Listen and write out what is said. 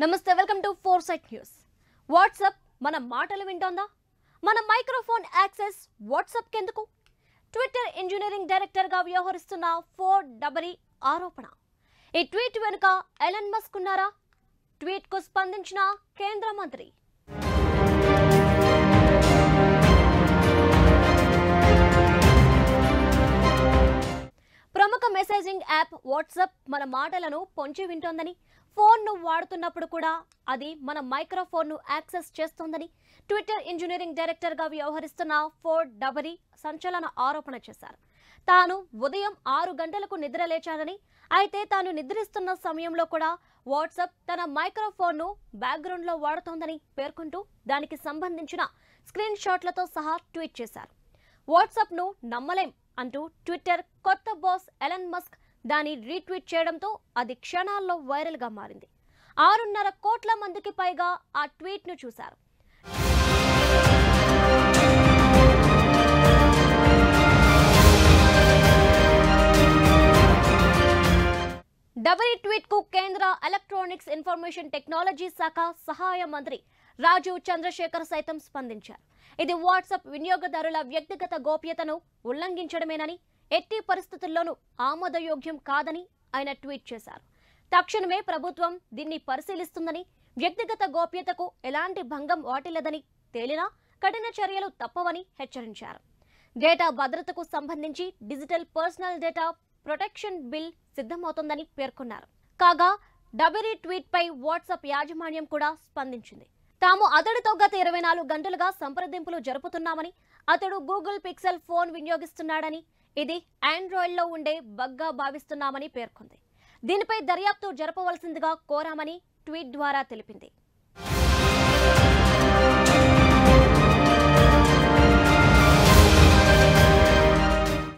నమస్తే welcome to four sight news WhatsApp మన మాటలు వింటోందా? మన మైక్రోఫోన్ యాక్సెస్ వాట్సాప్ కెందుకు ట్విట్టర్ ఇంజనీరింగ్ డైరెక్టర్గా వ్యవహరిస్తున్న ఫోర్ డబరీ ఆరోపణ. ఈ ట్వీట్ వెనుక ఎలన్ మస్క్ ఉన్నారా? ట్వీట్కు స్పందించిన కేంద్ర మంత్రి మెసేజింగ్ యాప్ వాట్సాప్ మన మాటలను పొంచి వింటోందని ఫోన్ను వాడుతున్నప్పుడు కూడా అది మన మైక్రోఫోన్ను యాక్సెస్ చేస్తోందని ట్విట్టర్ ఇంజనీరింగ్ డైరెక్టర్గా వ్యవహరిస్తున్న ఫోర్ డబరీ సంచలన ఆరోపణ చేశారు. తాను ఉదయం ఆరు గంటలకు నిద్ర లేచానని అయితే తాను నిద్రిస్తున్న సమయంలో కూడా వాట్సాప్ తన మైక్రోఫోన్ను బ్యాక్గ్రౌండ్లో వాడుతోందని పేర్కొంటూ దానికి సంబంధించిన స్క్రీన్ షాట్లతో సహా ట్వీట్ చేశారు. వాట్సాప్ను నమ్మలేం అంటూ ట్విట్టర్ కొత్త బాస్ ఎలన్ మస్క్ దాన్ని రీట్వీట్ చేయడంతో అది క్షణాల్లో వైరల్గా మారింది. ఆరున్నర కోట్ల మందికి పైగా ఆ ట్వీట్ను చూశారు. డబుల్ ట్వీట్కు కేంద్ర ఎలక్ట్రానిక్స్ ఇన్ఫర్మేషన్ టెక్నాలజీ శాఖ సహాయ మంత్రి రాజీవ్ చంద్రశేఖర్ సైతం స్పందించారు. ఇది వాట్సాప్ వినియోగదారుల వ్యక్తిగత గోప్యతను ఉల్లంఘించడమేనని ఎట్టి పరిస్థితుల్లోనూ ఆమోదయోగ్యం కాదని ఆయన ట్వీట్ చేశారు. తక్షణమే ప్రభుత్వం దీన్ని పరిశీలిస్తుందని వ్యక్తిగత గోప్యతకు ఎలాంటి భంగం వాటిల్లదని తేలినా కఠిన చర్యలు తప్పవని హెచ్చరించారు. డేటా భద్రతకు సంబంధించి digital personal data protection bill సిద్ధమవుతోందని పేర్కొన్నారు. కాగా డబరి ట్వీట్పై వాట్సాప్ యాజమాన్యం కూడా స్పందించింది. తాము అతడితో గత ఇరవై నాలుగు గంటలుగా సంప్రదింపులు జరుపుతున్నామని అతడు గూగుల్ పిక్సెల్ ఫోన్ వినియోగిస్తున్నాడని ఇది ఆండ్రాయిడ్లో ఉండే బగ్గా భావిస్తున్నామని పేర్కొంది. దీనిపై దర్యాప్తు జరపవలసిందిగా కోరామని ట్వీట్ ద్వారా తెలిపింది.